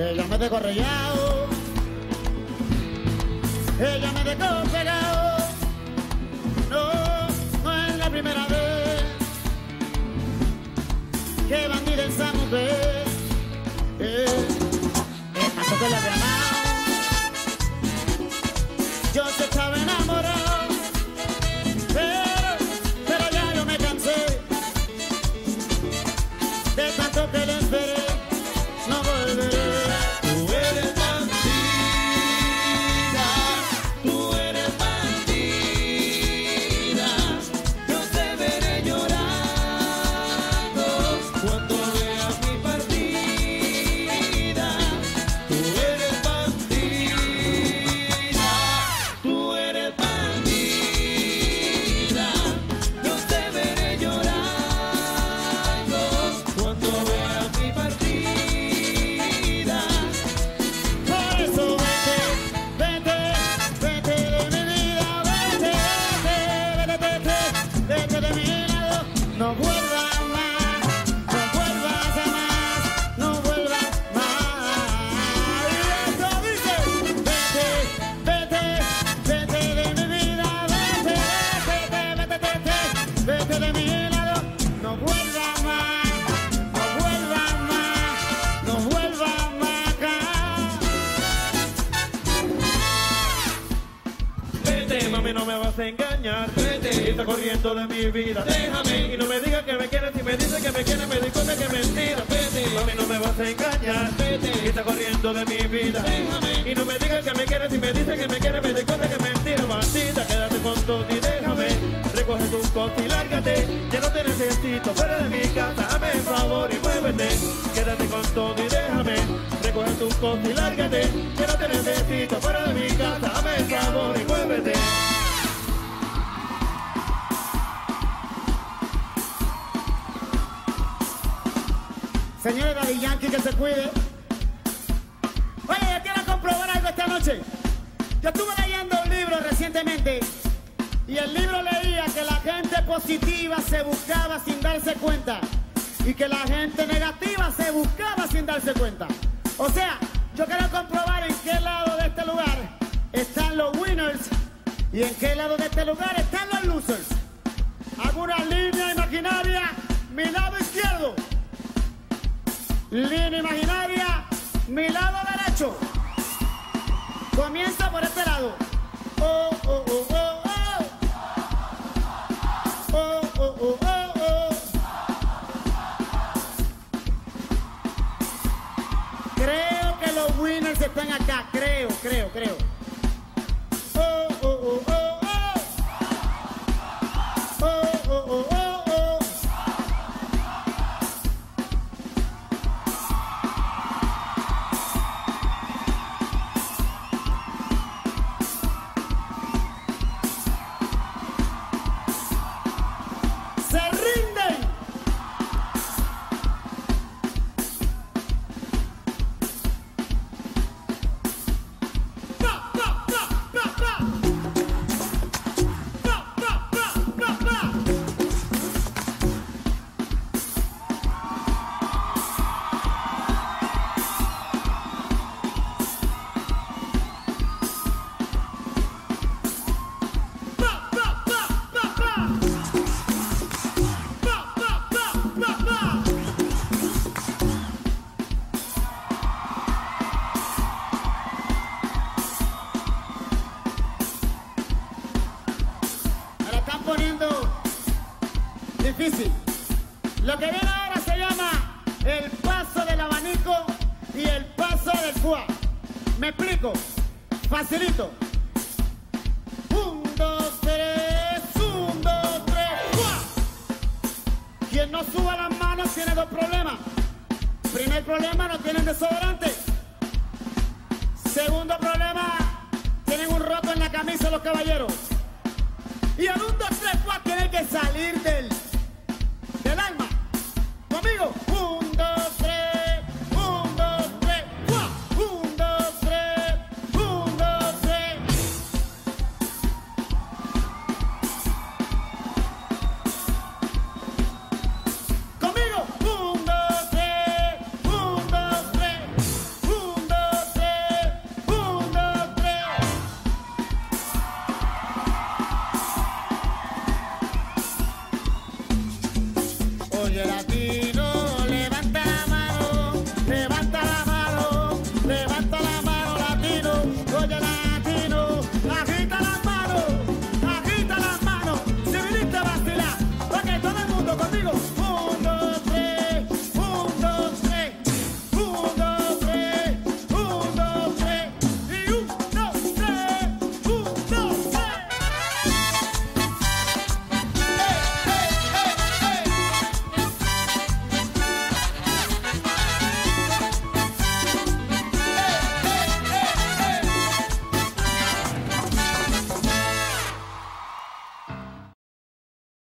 Ella me dejó rayado. Ella me dejó pegado. No me vas a engañar. Vete, y está corriendo de mi vida. Déjame y no me digas que me quieres. Si me dices que me quieres, me di cuenta que es mentira. Vete, mami, no me vas a engañar. Vete, está corriendo de mi vida. Déjame y no me digas que me quieres. Si me dices que me quieres, me di cuenta que es mentira. Maldita, quédate con todo fuera de mi casa. Hazme el favor y muévete. Quédate con todo y déjame. Recoge tus cosas y lárgate. Ya no te necesito fuera de mi casa. Hazme el favor y muévete. Señores Daddy Yankee, que se cuide. Oye, yo quiero comprobar algo esta noche. Yo estuve leyendo un libro recientemente y el libro leía que la gente positiva se buscaba sin darse cuenta y que la gente negativa se buscaba sin darse cuenta. O sea, yo quiero comprobar en qué lado de este lugar están los winners y en qué lado de este lugar están los losers. Hago una línea imaginaria, mi lado izquierdo. Línea imaginaria, mi lado derecho. Comienza por este lado. Oh, los winners están acá. Creo, creo, difícil. Lo que viene ahora se llama el paso del abanico y el paso del fuá. Me explico. Facilito. Un, dos, tres, un, dos, tres, fuá. Quien no suba las manos tiene dos problemas. Primer problema, no tienen desodorante. Segundo problema, tienen un roto en la camisa los caballeros. Y el 1, 2, 3, 4 tienen que salir del, del alma. that I